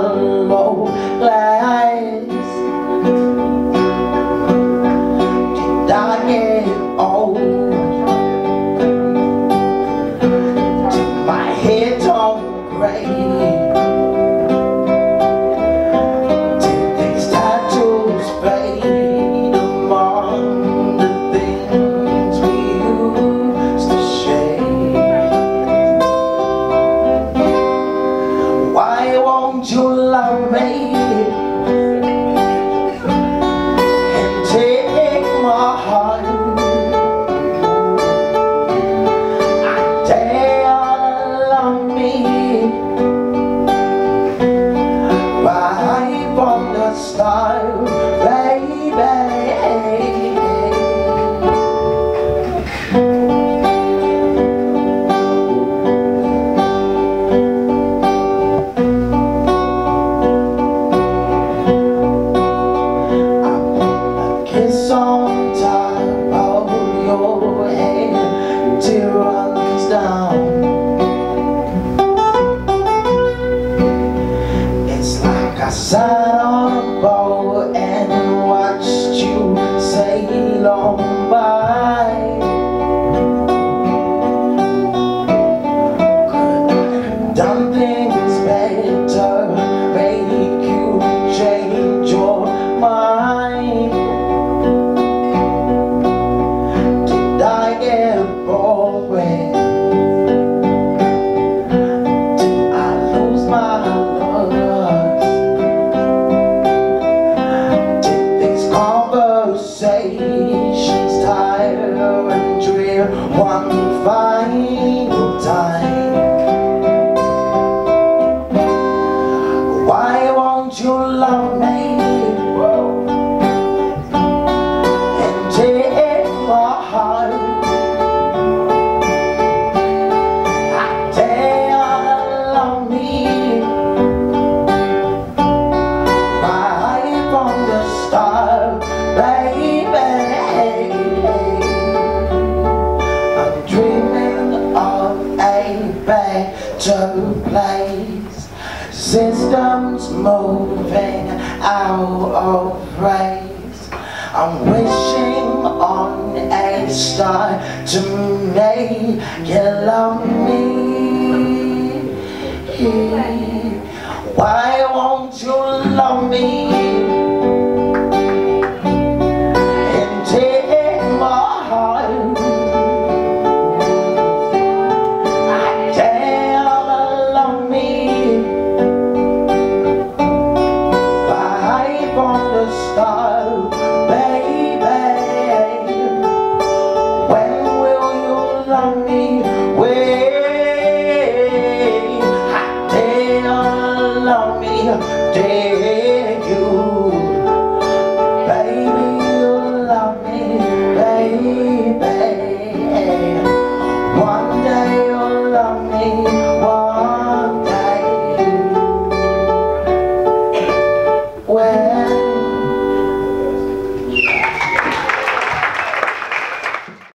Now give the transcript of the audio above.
hollow I get old? My grey? These tattoos fade among the things we used to share? Why won't you far away To place. Systems moving out of place. I'm wishing on a star to make you love me. Why won't you love me?